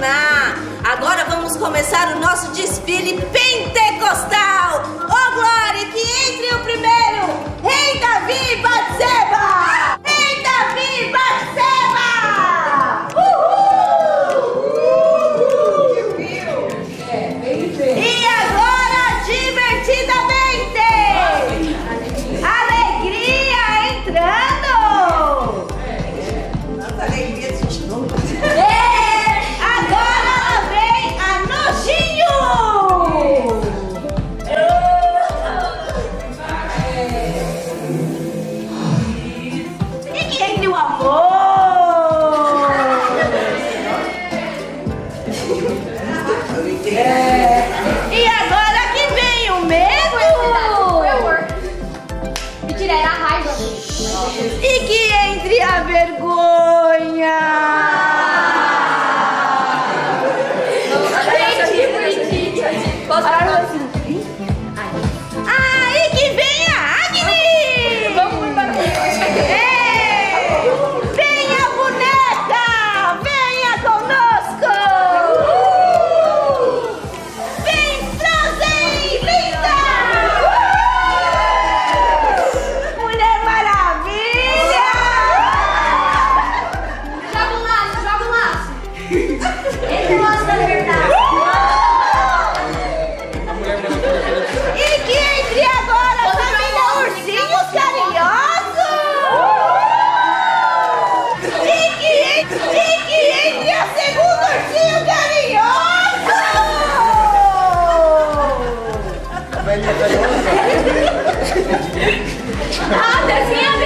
funcionar. Agora vamos começar o nosso desfile pentecostal. Ah, descinha,